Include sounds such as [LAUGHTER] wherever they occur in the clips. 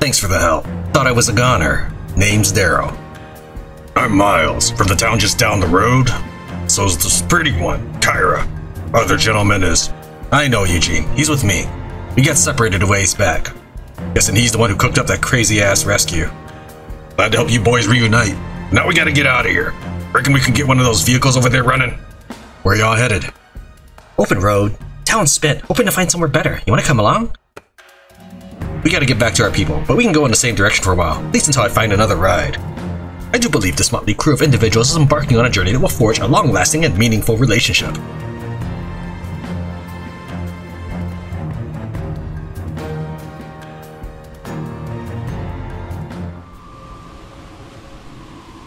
Thanks for the help. Thought I was a goner. Name's Daryl. I'm Miles, from the town just down the road. So's this pretty one, Kyra. Other gentleman is. I know Eugene. He's with me. We got separated a ways back. Guessing he's the one who cooked up that crazy ass rescue. Glad to help you boys reunite. Now we gotta get out of here. Reckon we can get one of those vehicles over there running? Where y'all headed? Open road. Town spent. Hoping to find somewhere better. You wanna come along? We gotta get back to our people, but we can go in the same direction for a while, at least until I find another ride. I do believe this motley crew of individuals is embarking on a journey that will forge a long-lasting and meaningful relationship.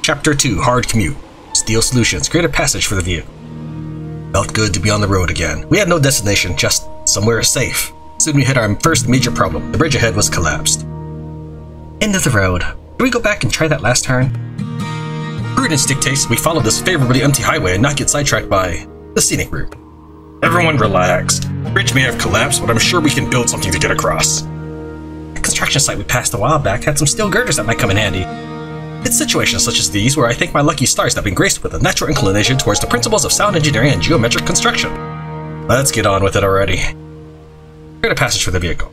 Chapter 2 Hard Commute Steel Solutions create a passage for the view. Felt good to be on the road again. We had no destination, just somewhere safe. Soon we hit our first major problem. The bridge ahead was collapsed. End of the road. Can we go back and try that last turn? Prudence dictates we follow this favorably empty highway and not get sidetracked by the scenic route. Everyone relax. The bridge may have collapsed, but I'm sure we can build something to get across. The construction site we passed a while back had some steel girders that might come in handy. It's situations such as these where I think my lucky stars have been graced with a natural inclination towards the principles of sound engineering and geometric construction. Let's get on with it already. Create a passage for the vehicle.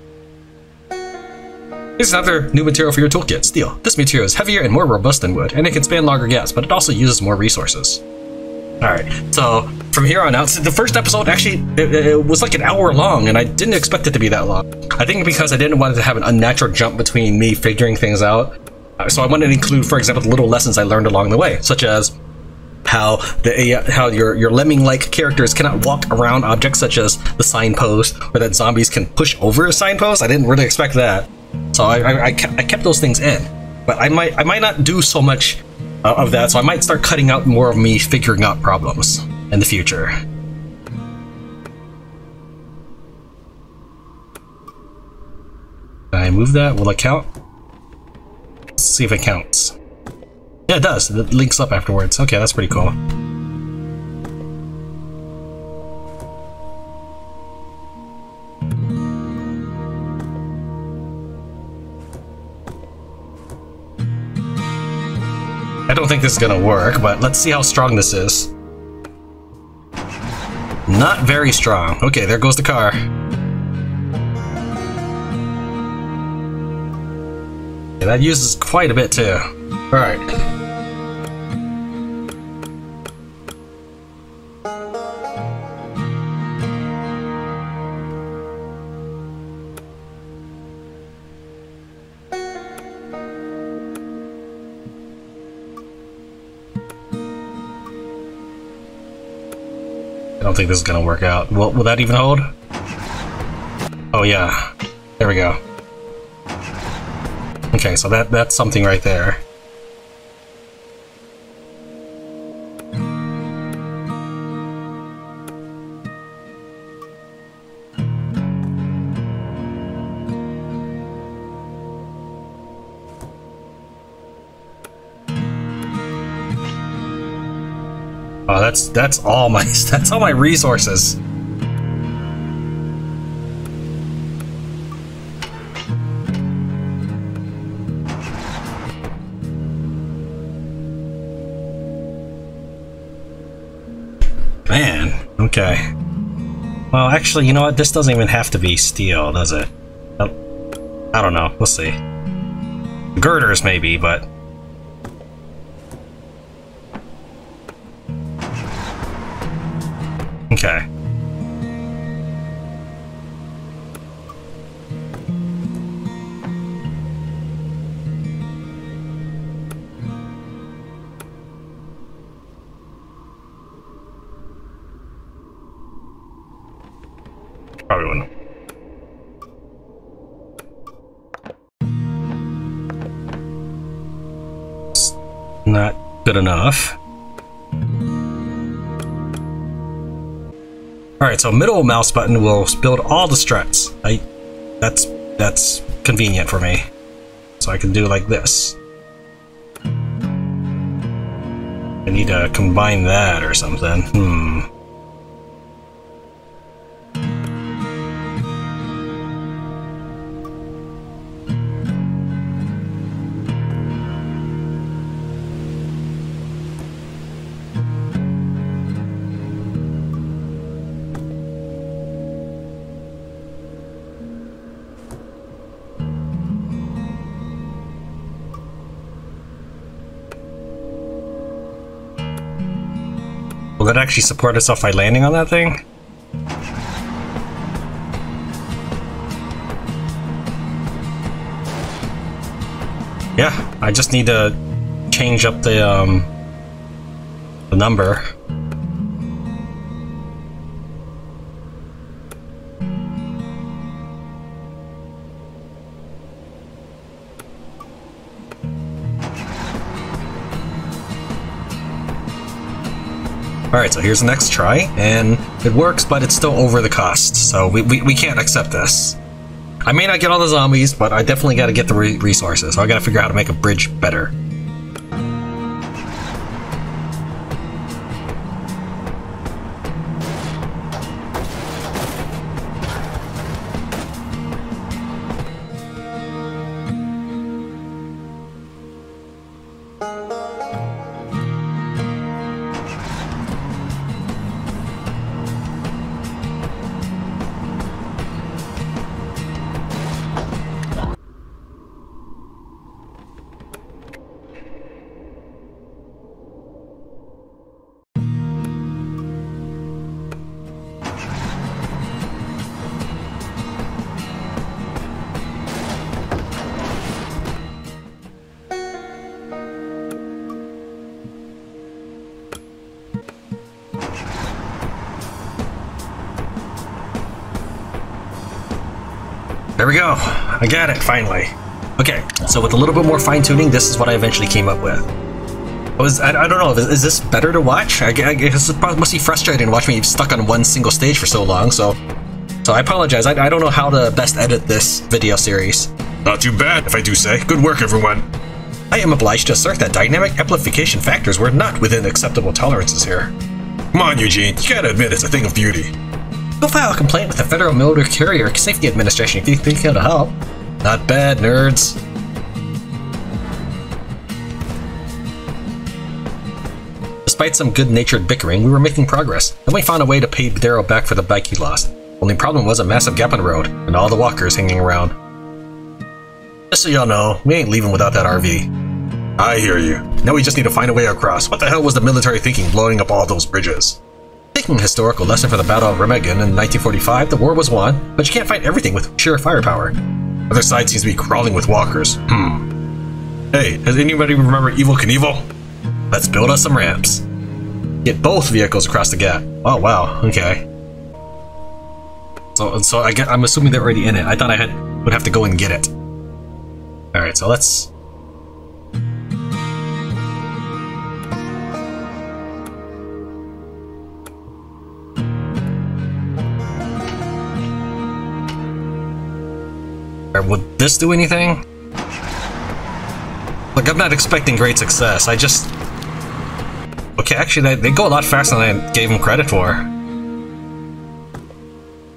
Here's another new material for your toolkit, steel. This material is heavier and more robust than wood, and it can span longer gaps, but it also uses more resources. Alright, so from here on out, the first episode actually it, it was like an hour long, and I didn't expect it to be that long. I think because I didn't want to have an unnatural jump between me figuring things out, uh, so I wanted to include, for example, the little lessons I learned along the way, such as how the how your your lemming-like characters cannot walk around objects such as the signpost, or that zombies can push over a signpost. I didn't really expect that, so I I, I kept those things in. But I might I might not do so much uh, of that, so I might start cutting out more of me figuring out problems in the future. Can I move that? Will it count? Let's see if it counts. Yeah, it does. It links up afterwards. Okay, that's pretty cool. I don't think this is gonna work, but let's see how strong this is. Not very strong. Okay, there goes the car. Yeah, that uses quite a bit too. Alright. I don't think this is gonna work out. Will, will that even hold? Oh yeah. There we go. Okay, so that that's something right there. That's that's all my [LAUGHS] that's all my resources. Man, okay. Well, actually, you know what? This doesn't even have to be steel, does it? Oh, I don't know. We'll see. Girders, maybe, but... Probably wouldn't. It's not good enough. Alright, so middle mouse button will build all the struts. I that's that's convenient for me. So I can do like this. I need to combine that or something. Hmm. Would actually support itself by landing on that thing? Yeah, I just need to change up the um the number. Alright, so here's the next try, and it works, but it's still over the cost, so we, we, we can't accept this. I may not get all the zombies, but I definitely gotta get the re resources, so I gotta figure out how to make a bridge better. I got it, finally. Okay, so with a little bit more fine-tuning, this is what I eventually came up with. Oh, Was, I, I don't know, is, is, this better to watch? I, I guess it must be frustrating to watch me stuck on one single stage for so long, so... So I apologize, I, I don't know how to best edit this video series. Not too bad, if I do say. Good work, everyone. I am obliged to assert that dynamic amplification factors were not within acceptable tolerances here. Come on, Eugene, you gotta admit it's a thing of beauty. Go file a complaint with the Federal Motor Carrier Safety Administration if you think it'll help. Not bad, nerds. Despite some good-natured bickering, we were making progress, and we found a way to pay Daryl back for the bike he lost. Only problem was a massive gap in the road, and all the walkers hanging around. Just so y'all know, we ain't leaving without that RV. I hear you. Now we just need to find a way across. What the hell was the military thinking blowing up all those bridges? Taking a historical lesson from the Battle of Remagen in 1945, the war was won, but you can't fight everything with sheer firepower. Other side seems to be crawling with walkers. Hmm. Hey, does anybody remember Evel Knievel? Let's build us some ramps. Get both vehicles across the gap. Oh wow, okay. So, so I I'm assuming they're already in it. I thought I had would have to go and get it. All right, so let's. Would this do anything? Like, I'm not expecting great success. I just... Okay, actually, they, they go a lot faster than I gave them credit for.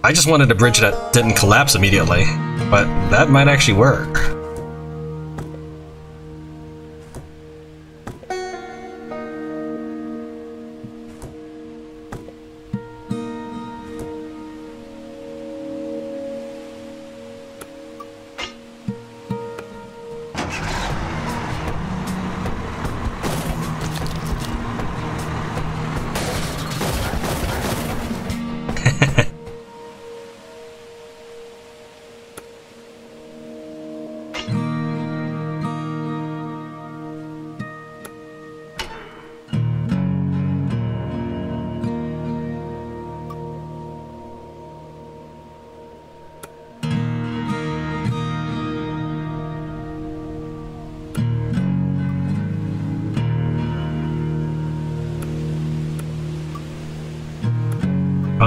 I just wanted a bridge that didn't collapse immediately, but that might actually work.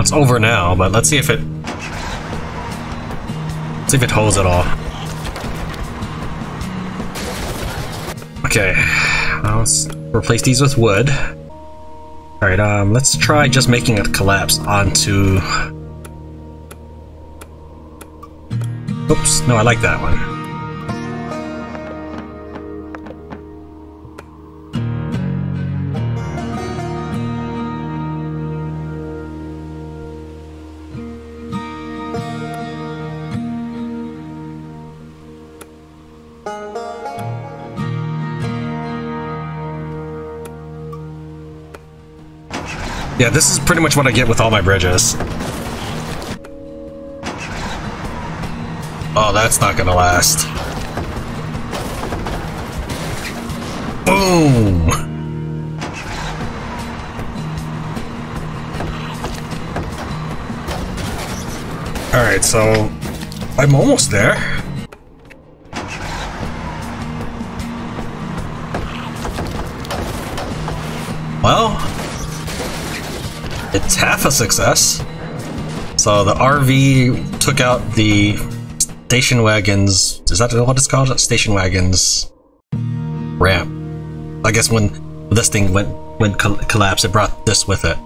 It's over now, but let's see if it... Let's see if it holds at all. Okay, well, let's replace these with wood. Alright, um, let's try just making it collapse onto... Oops, no, I like that one. Yeah, this is pretty much what I get with all my bridges. Oh, that's not gonna last. Boom! Alright, so I'm almost there. Well, it's half a success. So the RV took out the station wagons. Is that what it's called? Station wagons ramp. I guess when this thing went went collapsed, it brought this with it.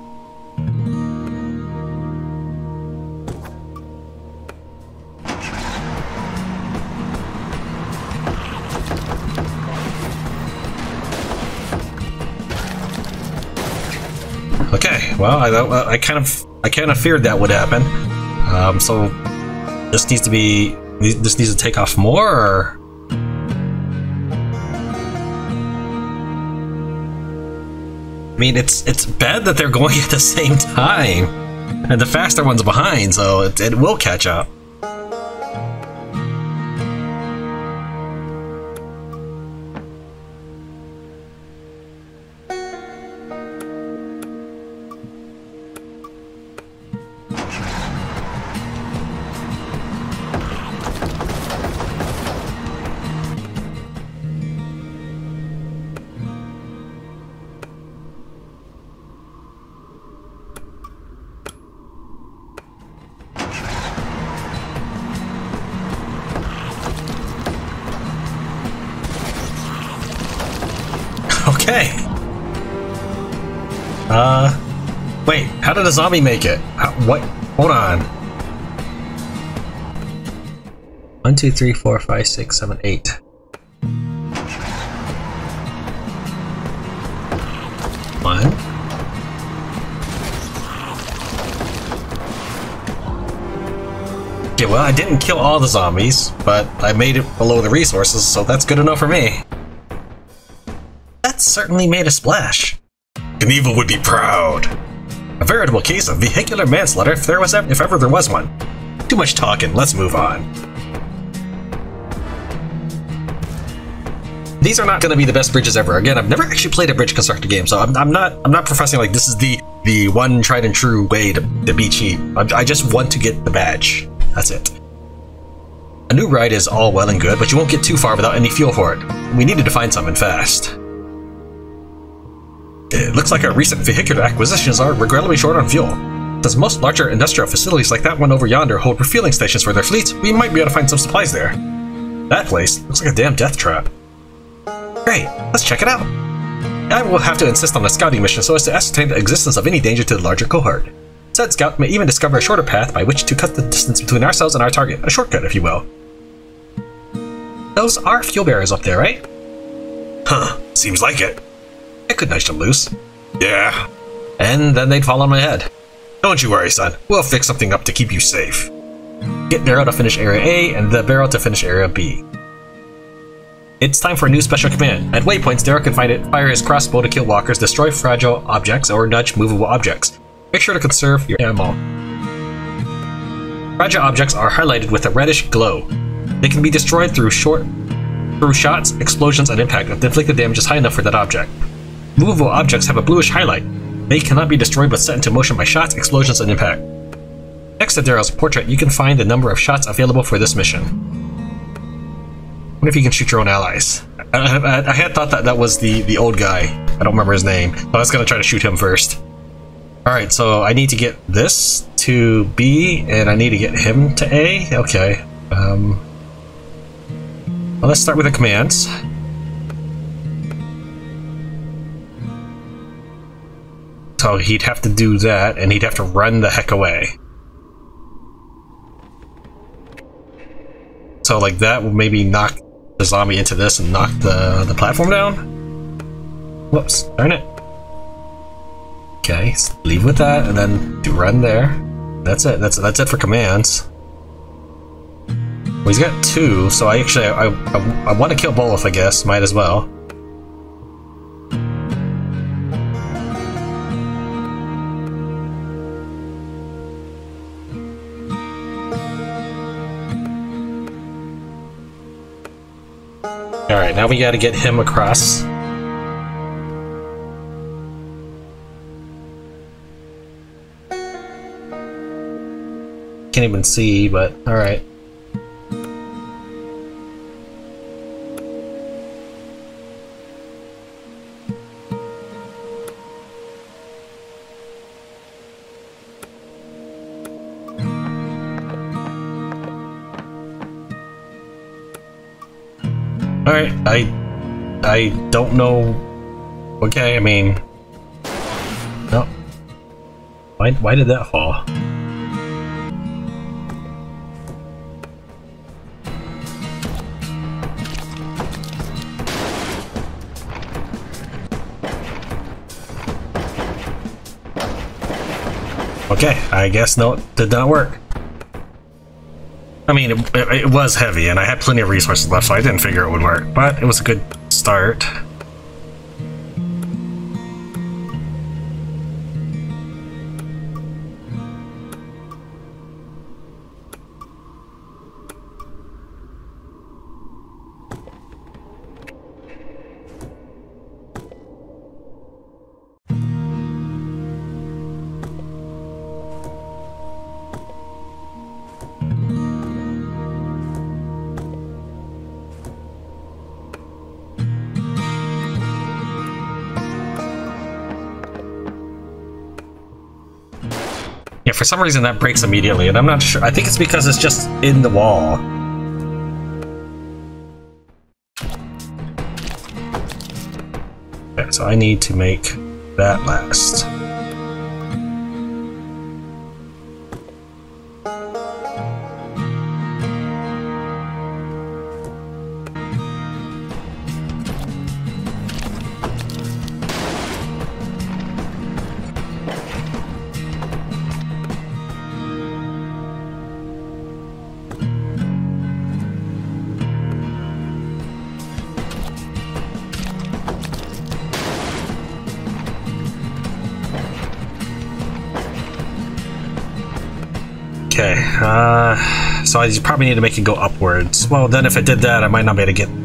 Well, I, I kind of I kind of feared that would happen. Um, so this needs to be this needs to take off more. Or... I mean, it's it's bad that they're going [LAUGHS] at the same time, and the faster one's behind, so it, it will catch up. How did a zombie make it? How, what? Hold on. One, two, three, four, five, six, seven, eight. One. Okay, well, I didn't kill all the zombies, but I made it below the resources, so that's good enough for me That certainly made a splash. Knievel would be proud. A veritable case of vehicular manslaughter if there was ever, if ever there was one. Too much talking, let's move on. These are not going to be the best bridges ever. Again, I've never actually played a bridge constructor game, so I'm, I'm not I'm not professing like this is the the one tried and true way to, to be cheap. I, I just want to get the badge. That's it. A new ride is all well and good, but you won't get too far without any fuel for it. We needed to find something fast. It looks like our recent vehicular acquisitions are regrettably short on fuel. As most larger industrial facilities like that one over yonder hold refueling stations for their fleets, we might be able to find some supplies there. That place looks like a damn death trap. Great, let's check it out. I will have to insist on a scouting mission so as to ascertain the existence of any danger to the larger cohort. Said scout may even discover a shorter path by which to cut the distance between ourselves and our target, a shortcut, if you will. Those are fuel barriers up there, right? Huh, seems like it. Nudge them loose. Yeah. And then they'd fall on my head. Don't you worry, son. We'll fix something up to keep you safe. Get Barrow to finish Area A, and the Barrow to finish Area B. It's time for a new special command. At waypoints, Daryl can find it, fire his crossbow to kill walkers, destroy fragile objects, or nudge movable objects. Make sure to conserve your ammo. Fragile objects are highlighted with a reddish glow. They can be destroyed through short through shots, explosions, and impact if the inflicted damage is high enough for that object. Movable objects have a bluish highlight. They cannot be destroyed but set into motion by shots, explosions, and impact. Next to Daryl's portrait, you can find the number of shots available for this mission. What if you can shoot your own allies? I, I, I, had thought that that was the, the old guy. I don't remember his name, I was going to try to shoot him first. Alright, so I need to get this to B, and I need to get him to A? Okay. Um, well, let's start with the commands. So he'd have to do that, and he'd have to run the heck away. So like that will maybe knock the zombie into this and knock the, the platform down? Whoops, darn it. Okay, leave with that, and then do run there. That's it, that's, that's it for commands. Well, he's got two, so I actually, I, I, I want to kill both, I guess, might as well. Alright, now we gotta get him across. Can't even see, but alright. Alright, I I don't know Okay, I mean No. Why why did that fall? Okay, I guess no, did not work. I mean, it, it, was heavy, and I had plenty of resources left, so I didn't figure it would work. But it was a good start. For some reason that breaks immediately, and I'm not sure. I think it's because it's just in the wall. Okay, so I need to make that last. Okay, uh, so I probably need to make it go upwards. Well, then if I did that, I might not be able to get...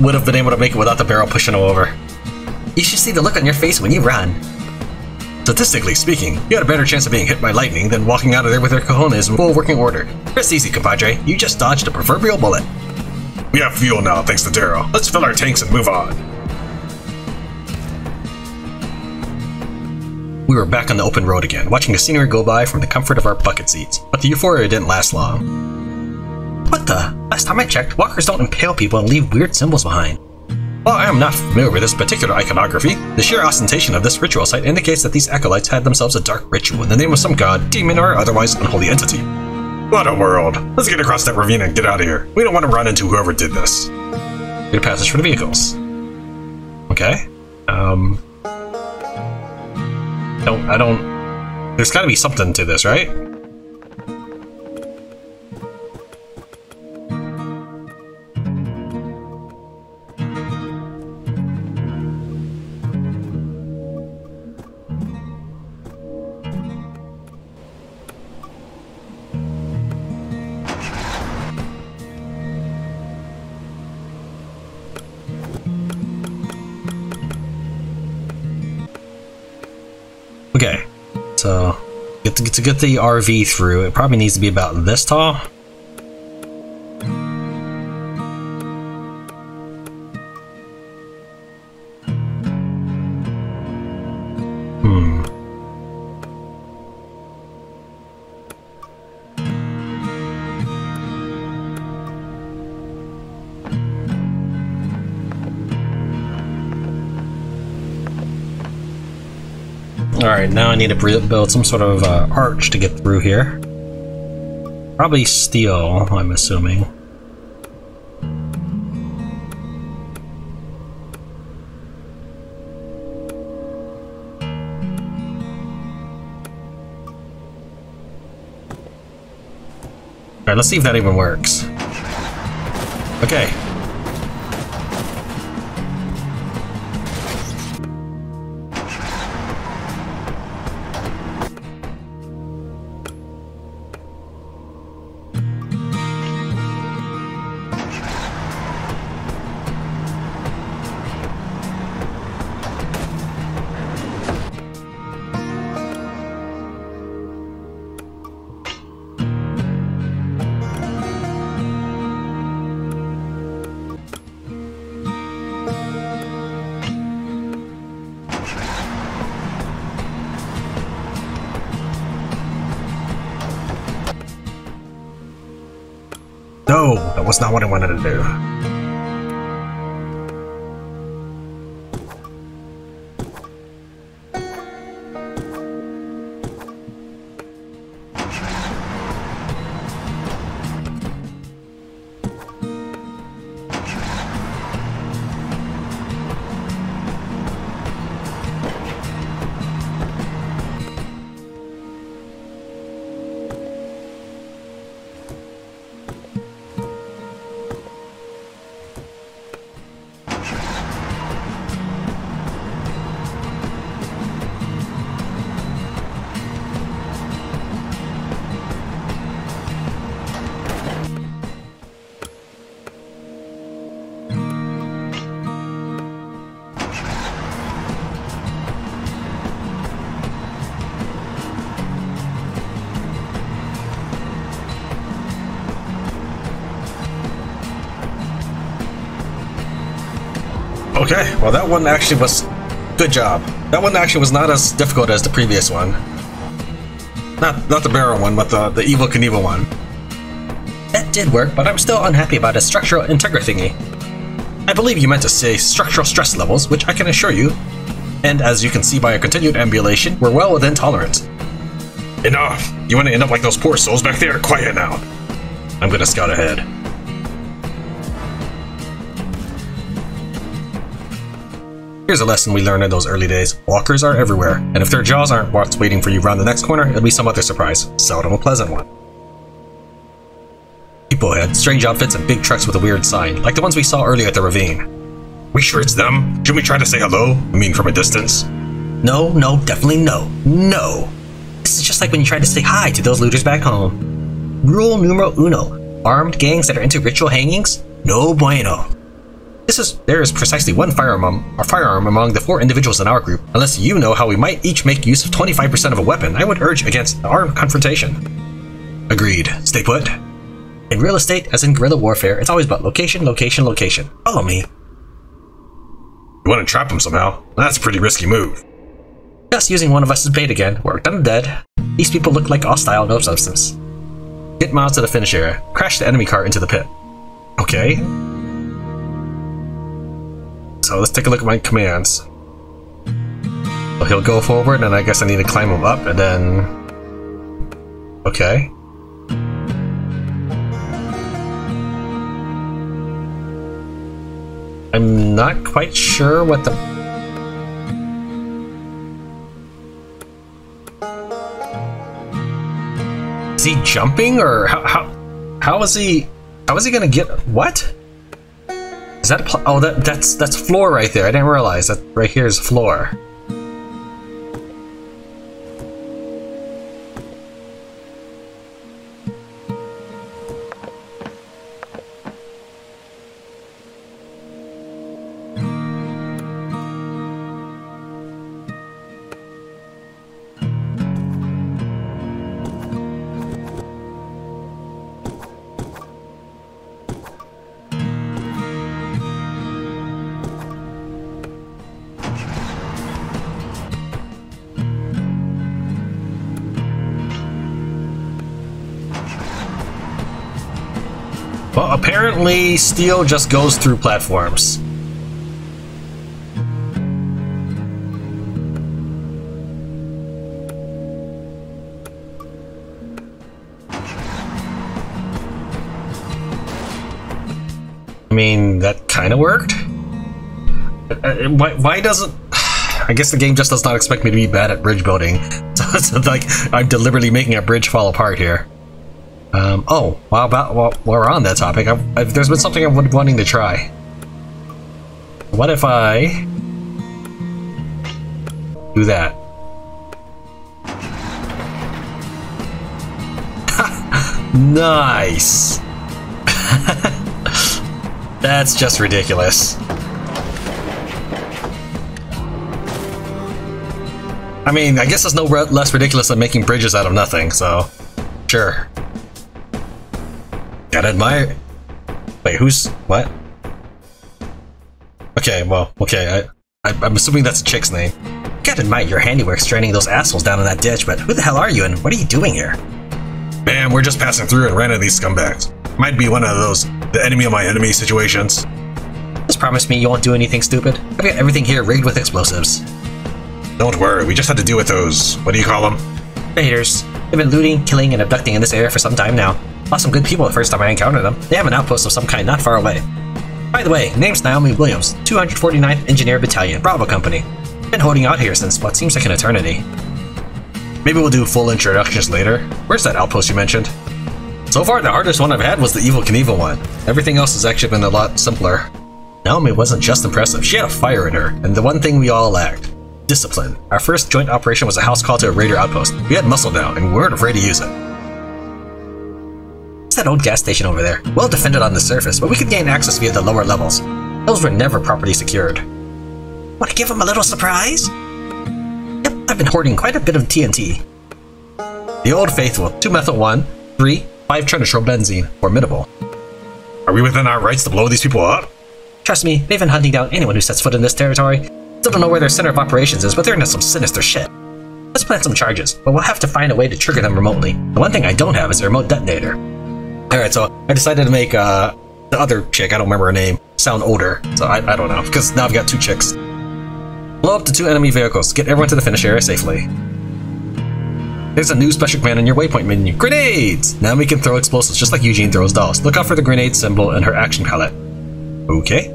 would have been able to make it without the barrel pushing him over. You should see the look on your face when you run. Statistically speaking, you had a better chance of being hit by lightning than walking out of there with your cojones in full working order. Rest easy, compadre. You just dodged a proverbial bullet. We have fuel now, thanks to Daryl. Let's fill our tanks and move on. We were back on the open road again, watching the scenery go by from the comfort of our bucket seats. But the euphoria didn't last long. Last time I checked, walkers don't impale people and leave weird symbols behind. While I am not familiar with this particular iconography, the sheer ostentation of this ritual site indicates that these acolytes had themselves a dark ritual in the name of some god, demon, or otherwise unholy entity. What a world! Let's get across that ravine and get out of here. We don't want to run into whoever did this. Get a passage for the vehicles. Okay. Um. Don't I don't. There's got to be something to this, right? To get the RV through, it probably needs to be about this tall. Need to build some sort of uh, arch to get through here. Probably steel, I'm assuming. Alright, let's see if that even works. Okay, not what I wanted to do. Okay, well that one actually was... Good job. That one actually was not as difficult as the previous one. Not not the barrel one, but the, the Evel Knievel one. That did work, but I'm still unhappy about the structural integrity thingy. I believe you meant to say structural stress levels, which I can assure you. And as you can see by our continued ambulation, we're well within tolerance. Enough! You want to end up like those poor souls back there? Quiet now. I'm gonna scout ahead. Here's a lesson we learned in those early days. Walkers are everywhere, and if their jaws aren't what's waiting for you around the next corner, it'll be some other surprise. Seldom a pleasant one. People had strange outfits and big trucks with a weird sign, like the ones we saw earlier at the ravine. We sure it's them? Shouldn't we try to say hello? I mean, from a distance? No, no, definitely no. No! This is just like when you tried to say hi to those looters back home. Rule numero uno. Armed gangs that are into ritual hangings? No bueno. This is there is precisely one firearm or firearm among the four individuals in our group. Unless you know how we might each make use of 25% of a weapon, I would urge against armed confrontation. Agreed. Stay put. In real estate, as in guerrilla warfare, it's always about location, location, location. Follow me. You want to trap them somehow? That's a pretty risky move. Just using one of us as bait again. Worked on the dead. These people look like hostile no substance. Get Miles to the finish area. Crash the enemy car into the pit. Okay. So let's take a look at my commands. So he'll go forward, and I guess I need to climb him up, and then... Okay. I'm not quite sure what the... Is he jumping, or how, how, how is he... How is he gonna get... What? That oh that that's that's floor right there. I didn't realize that right here is floor. But apparently, steel just goes through platforms. I mean, that kind of worked. Uh, uh, why, why doesn't... [SIGHS] I guess the game just does not expect me to be bad at bridge building. [LAUGHS] So it's like, I'm deliberately making a bridge fall apart here. Um, oh, while, about, we're on that topic, I've, I've, there's been something I've been wanting to try. What if I do that? [LAUGHS] nice! [LAUGHS] That's just ridiculous. I mean, I guess it's no less ridiculous than making bridges out of nothing, so... Sure. Gotta admire... Wait, who's... what? Okay, well, okay, I, I, am assuming that's a chick's name. Gotta admire your handiwork straining those assholes down in that ditch, but who the hell are you and what are you doing here? Man, we're just passing through and ran into these scumbags. Might be one of those, the enemy of my enemy situations. Just promise me you won't do anything stupid. I've got everything here rigged with explosives. Don't worry, we just had to deal with those, what do you call them? Raiders. They've been looting, killing, and abducting in this area for some time now. Lost some good people the first time I encountered them. They have an outpost of some kind not far away. By the way, name's Naomi Williams, 249th Engineer Battalion, Bravo Company. Been holding out here since what seems like an eternity. Maybe we'll do full introductions later. Where's that outpost you mentioned? So far, the hardest one I've had was the Evel Knievel one. Everything else has actually been a lot simpler. Naomi wasn't just impressive, she had a fire in her, and the one thing we all lacked discipline. Our first joint operation was a house call to a raider outpost. We had muscle now, and we weren't afraid to use it. That old gas station over there. Well defended on the surface, but we could gain access via the lower levels. Those were never properly secured. Want to give him a little surprise? Yep, I've been hoarding quite a bit of TNT. The old faithful, 2-methyl-1, 3, 5-trinitrobenzene, formidable. Are we within our rights to blow these people up? Trust me, they've been hunting down anyone who sets foot in this territory, Still don't know where their center of operations is, but they're into some sinister shit. Let's plant some charges, but we'll have to find a way to trigger them remotely. The one thing I don't have is a remote detonator. Alright, so I decided to make uh, the other chick, I don't remember her name, sound older. So I, I don't know, because now I've got two chicks. Blow up the two enemy vehicles. Get everyone to the finish area safely. There's a new special command in your waypoint menu. Grenades! Now we can throw explosives just like Eugene throws dolls. Look out for the grenade symbol in her action palette. Okay.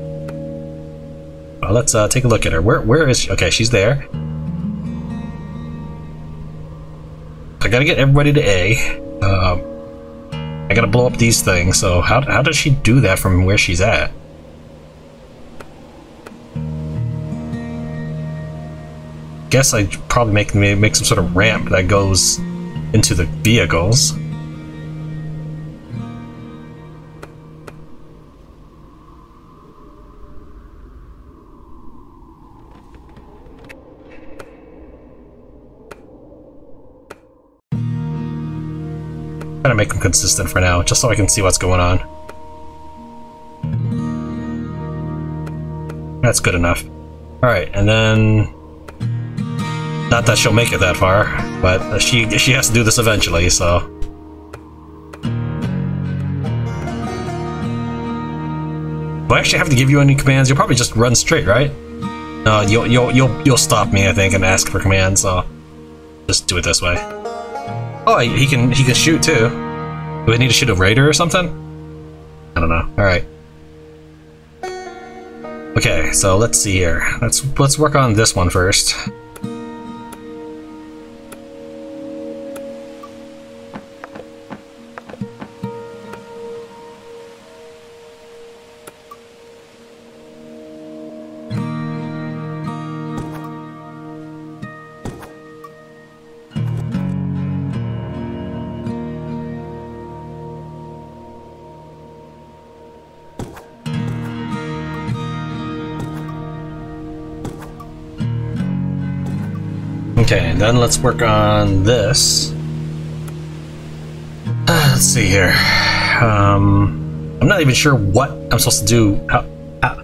Well, let's uh, take a look at her. Where where is she? Okay, she's there. I gotta get everybody to A. Um, gotta blow up these things. So how how does she do that from where she's at? Guess I'd probably make make some sort of ramp that goes into the vehicles. Trying to make them consistent for now, just so I can see what's going on. That's good enough. Alright, and then... Not that she'll make it that far, but she she has to do this eventually, so... Do I actually have to give you any commands? You'll probably just run straight, right? No, you'll you'll you'll you'll stop me, I think, and ask for commands. So just do it this way. Oh, he can he can shoot too. Do we need to shoot a raider or something? I don't know. All right. Okay, so let's see here. Let's let's work on this one first. Okay, then let's work on this. Uh, let's see here. Um, I'm not even sure what I'm supposed to do. How, how,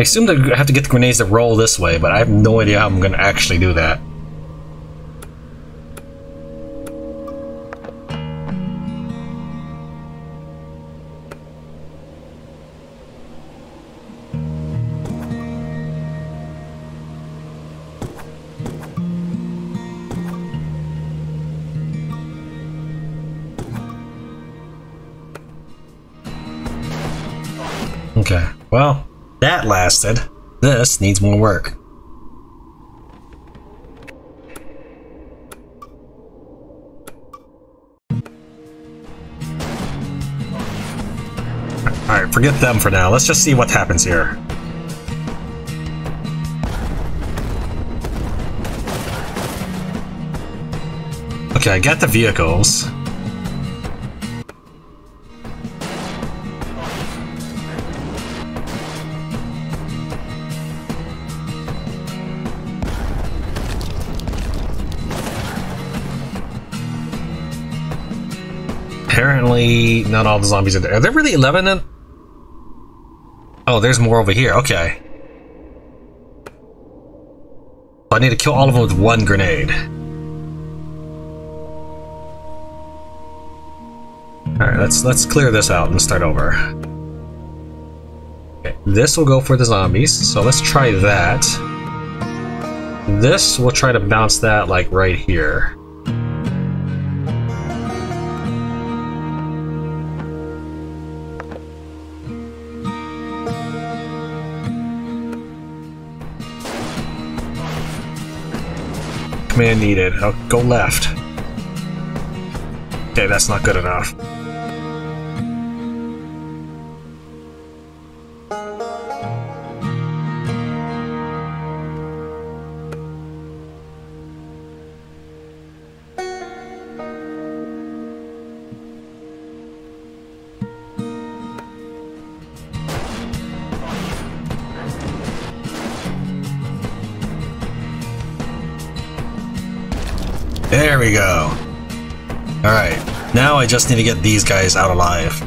I assume I have to get the grenades to roll this way, but I have no idea how I'm going to actually do that. Well, that lasted. This needs more work. Alright, forget them for now. Let's just see what happens here. Okay, I got the vehicles. Apparently, not all the zombies are there. Are there really 11 in? Oh, there's more over here. Okay. I need to kill all of them with one grenade. Alright, let's let's clear this out and start over. Okay, this will go for the zombies, so let's try that. This, we'll try to bounce that like right here. Command needed. Oh, go left. Okay, that's not good enough. We go. Alright, now I just need to get these guys out alive.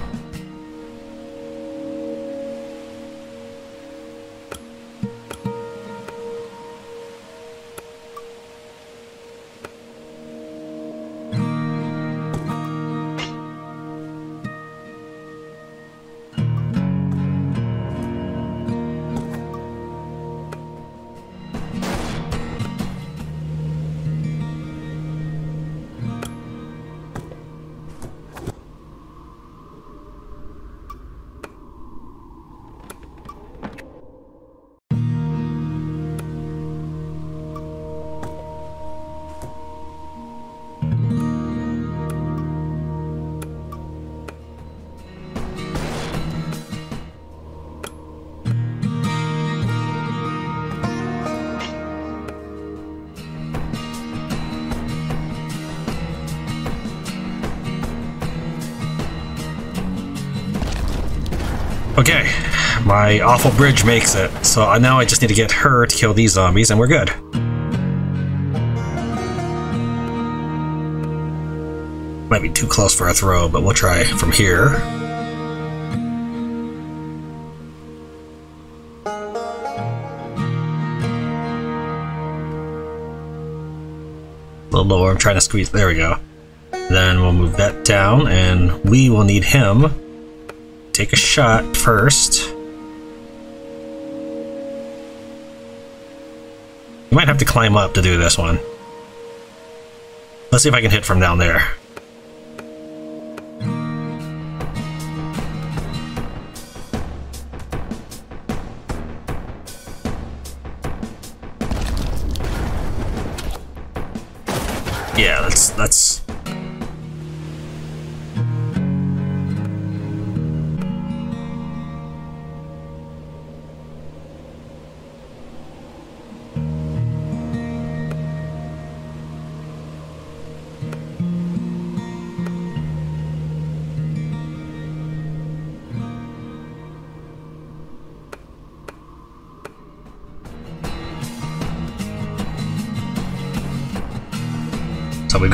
My awful bridge makes it. So now I just need to get her to kill these zombies and we're good. Might be too close for a throw, but we'll try from here. A little lower, I'm trying to squeeze, there we go. Then we'll move that down and we will need him take a shot first. You might have to climb up to do this one. Let's see if I can hit from down there.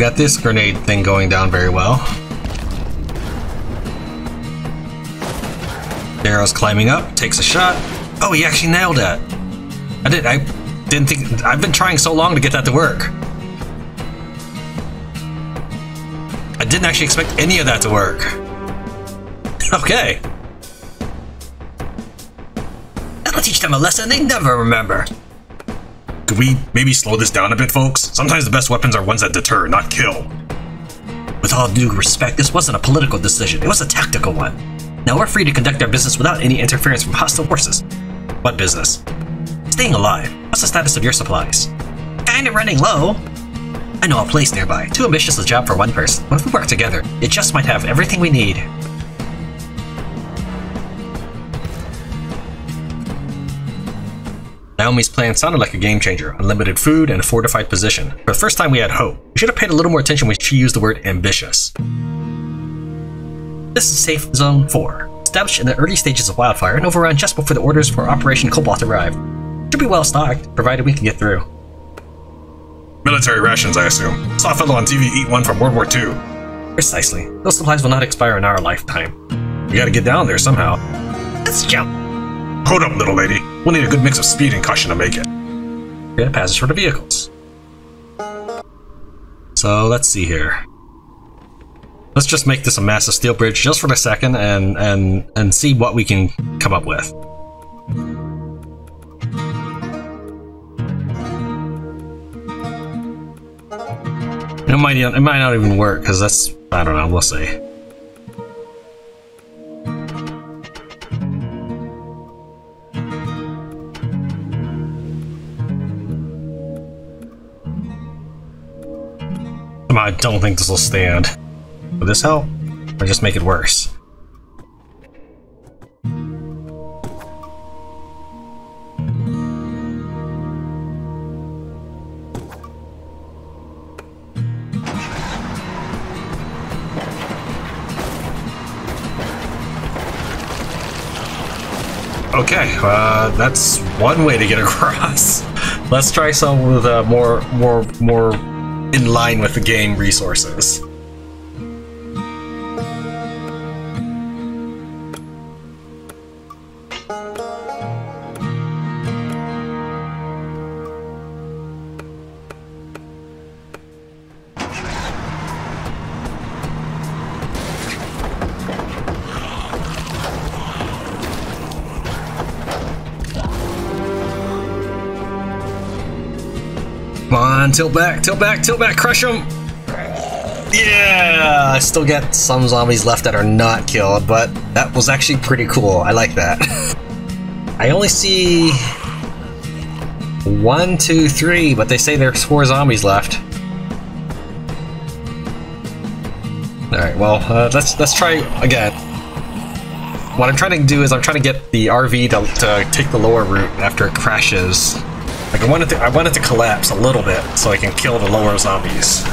Got this grenade thing going down very well. Daryl's climbing up, takes a shot. Oh, he actually nailed it. I did. I didn't think. I've been trying so long to get that to work. I didn't actually expect any of that to work. [LAUGHS] Okay. That'll teach them a lesson they never remember. Could we maybe slow this down a bit, folks? Sometimes the best weapons are ones that deter, not kill. With all due respect, this wasn't a political decision, it was a tactical one. Now we're free to conduct our business without any interference from hostile forces. What business? Staying alive. What's the status of your supplies? Kinda running low. I know a place nearby. Too ambitious a job for one person. But if we work together, it just might have everything we need. Naomi's plan sounded like a game changer. Unlimited food and a fortified position. For the first time we had hope. We should have paid a little more attention when she used the word ambitious. This is Safe Zone 4. Established in the early stages of Wildfire and overrun just before the orders for Operation Cobalt arrived. Should be well stocked, provided we can get through. Military rations, I assume. Saw a fellow on TV eat one from World War II. Precisely. Those supplies will not expire in our lifetime. We gotta get down there somehow. Let's jump! Hold up, little lady. We'll need a good mix of speed and caution to make it. A passage for the vehicles. So let's see here. Let's just make this a massive steel bridge just for a second and and and see what we can come up with. It might it might not even work because that's I don't know. We'll see. I don't think this will stand. Will this help? Or just make it worse? Okay, uh, that's one way to get [LAUGHS] across. Let's try some with uh, more, more, more in line with the game resources. Tilt back, tilt back, tilt back, crush them! Yeah! I still get some zombies left that are not killed, but that was actually pretty cool. I like that. [LAUGHS] I only see... One, two, three, but they say there's four zombies left. Alright, well, uh, let's, let's try again. What I'm trying to do is I'm trying to get the RV to, to take the lower route after it crashes. I want it to, I want it to collapse a little bit so I can kill the lower zombies.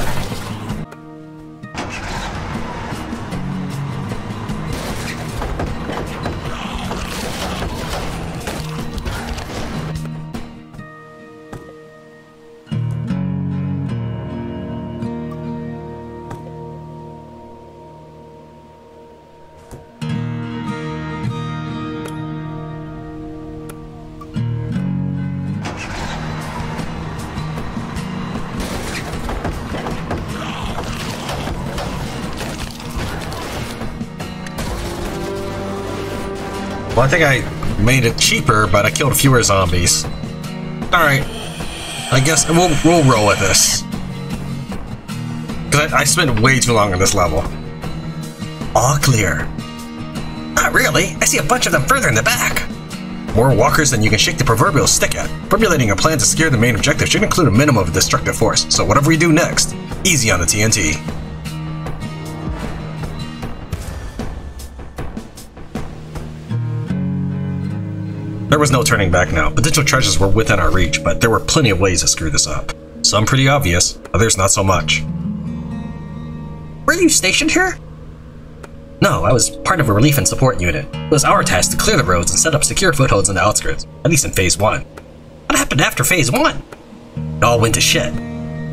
Well, I think I made it cheaper, but I killed fewer zombies. Alright. I guess we'll, we'll roll with this. Because I, I spent way too long on this level. All clear. Not really. I see a bunch of them further in the back. More walkers than you can shake the proverbial stick at. Formulating a plan to scare the main objective should include a minimum of destructive force, so whatever we do next, easy on the TNT. There was no turning back now. Potential treasures were within our reach, but there were plenty of ways to screw this up. Some pretty obvious, others not so much. Were you stationed here? No, I was part of a relief and support unit. It was our task to clear the roads and set up secure footholds in the outskirts, at least in Phase 1. What happened after Phase 1? It all went to shit.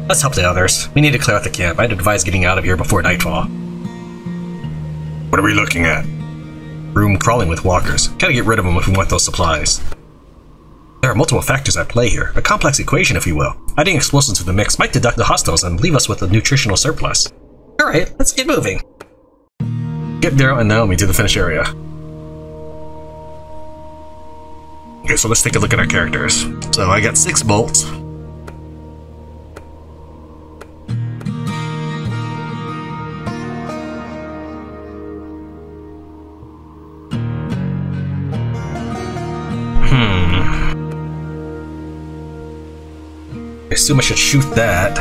Let's help the others. We need to clear out the camp. I'd advise getting out of here before nightfall. What are we looking at? Room crawling with walkers. Gotta get rid of them if we want those supplies. There are multiple factors at play here, a complex equation if you will. Adding explosives to the mix might deduct the hostiles and leave us with a nutritional surplus. Alright, let's get moving. Get Daryl and Naomi to the finish area. Okay, so let's take a look at our characters. So I got six bolts. Assume I should shoot that.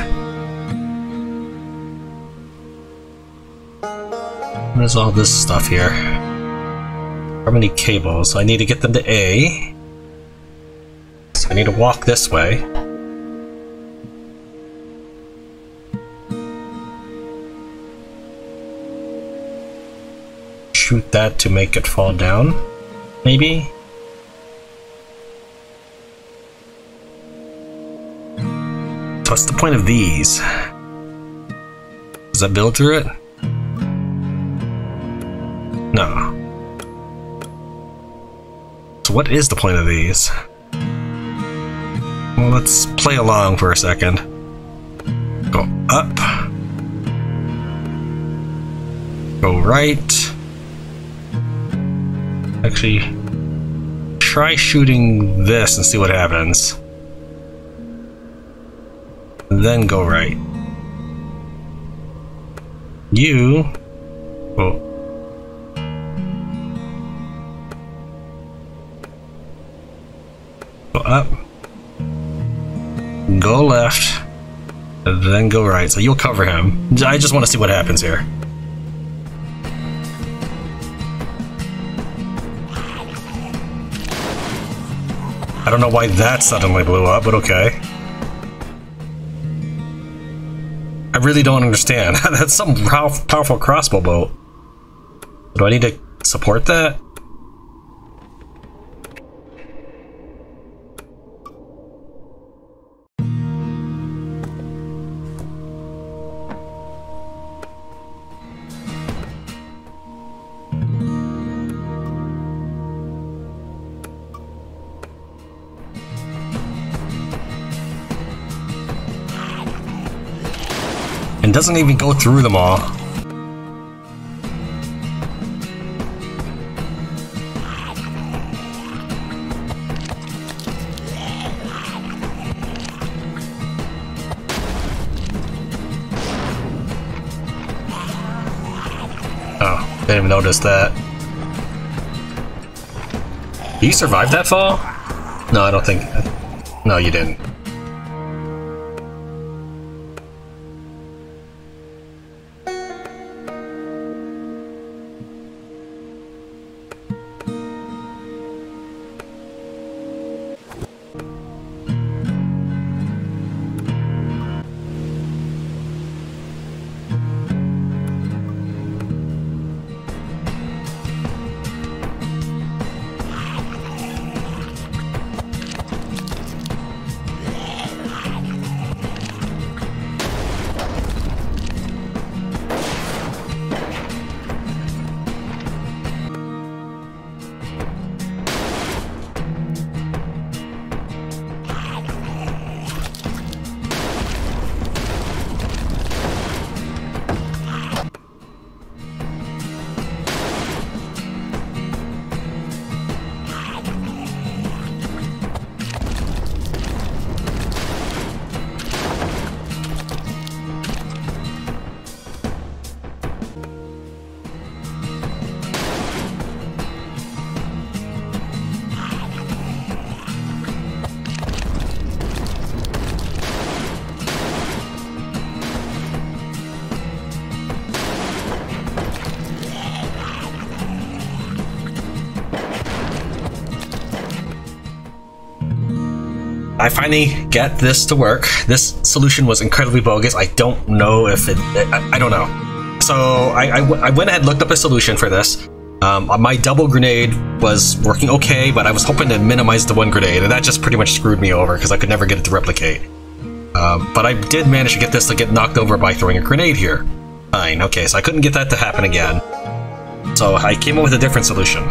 What is all this stuff here? How many cables? I need to get them to A. So I need to walk this way. Shoot that to make it fall down, maybe? What's the point of these? Does that build through it? No. So what is the point of these? Well, let's play along for a second. Go up. Go right. Actually, try shooting this and see what happens. Then go right. You. Oh. Go up. Go left. Then go right. So you'll cover him. I just want to see what happens here. I don't know why that suddenly blew up, but okay. I really don't understand. [LAUGHS] That's some powerful crossbow bolt. Do I need to support that? Doesn't even go through them all. Oh, didn't even notice that. You survive that fall? No, I don't think... No, you didn't. I finally get this to work. This solution was incredibly bogus. I don't know if it. I, I don't know. So I, I, I, went ahead and looked up a solution for this. Um, my double grenade was working okay, but I was hoping to minimize the one grenade, and that just pretty much screwed me over because I could never get it to replicate. Um, but I did manage to get this to get knocked over by throwing a grenade here. Fine, okay, so I couldn't get that to happen again. So I came up with a different solution.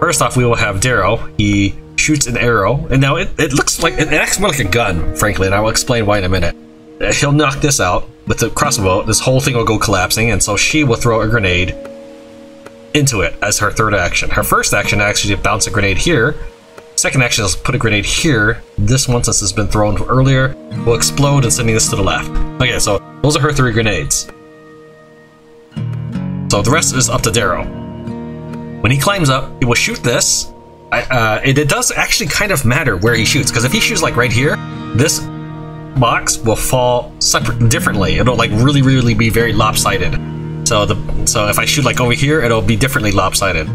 First off, we will have Daryl. He shoots an arrow, and now it, it looks like it acts more like a gun, frankly, and I will explain why in a minute. He'll knock this out with the crossbow. This whole thing will go collapsing, and so she will throw a grenade into it as her third action. Her first action actually bounce a grenade here. Second action is put a grenade here. This one, since it's been thrown earlier, will explode and sending this to the left. Okay, so those are her three grenades. So the rest is up to Daryl. When he climbs up, he will shoot this, uh, it, it, does actually kind of matter where he shoots, because if he shoots like right here, this box will fall separate differently. It'll like really, really be very lopsided. So the so if I shoot like over here, it'll be differently lopsided.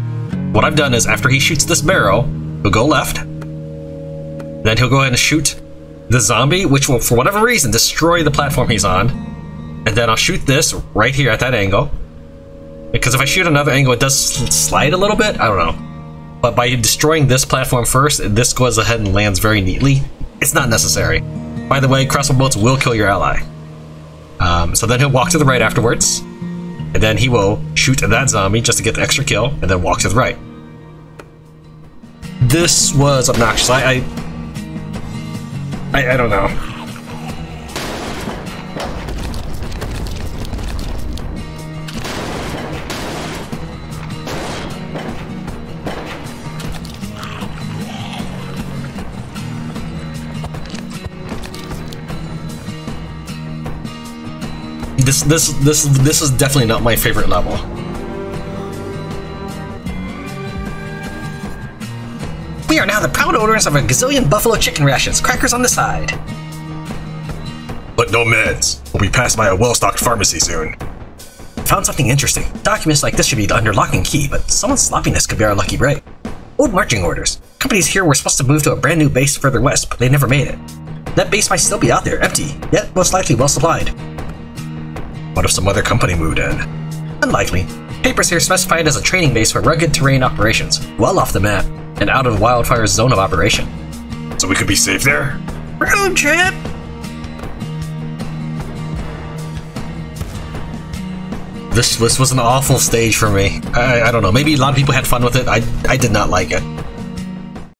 What I've done is after he shoots this barrel, he'll go left. Then he'll go ahead and shoot the zombie, which will, for whatever reason, destroy the platform he's on. And then I'll shoot this right here at that angle. Because if I shoot another angle, it does slide a little bit. I don't know. But by destroying this platform first, this goes ahead and lands very neatly. It's not necessary. By the way, crossbow bolts will kill your ally. Um, so then he'll walk to the right afterwards. And then he will shoot that zombie just to get the extra kill, and then walk to the right. This was obnoxious. I, I I, I don't know. This this this this is definitely not my favorite level. We are now the proud owners of a gazillion buffalo chicken rations, crackers on the side. But no meds. We'll be passed by a well-stocked pharmacy soon. Found something interesting. Documents like this should be under lock and key, but someone's sloppiness could be our lucky break. Old marching orders. Companies here were supposed to move to a brand new base further west, but they never made it. That base might still be out there, empty, yet most likely well supplied. What if some other company moved in? Unlikely. Papers here specify it as a training base for rugged terrain operations, well off the map and out of Wildfire's zone of operation. So we could be safe there? Road trip! This this was an awful stage for me. I, I don't know. Maybe a lot of people had fun with it. I I did not like it.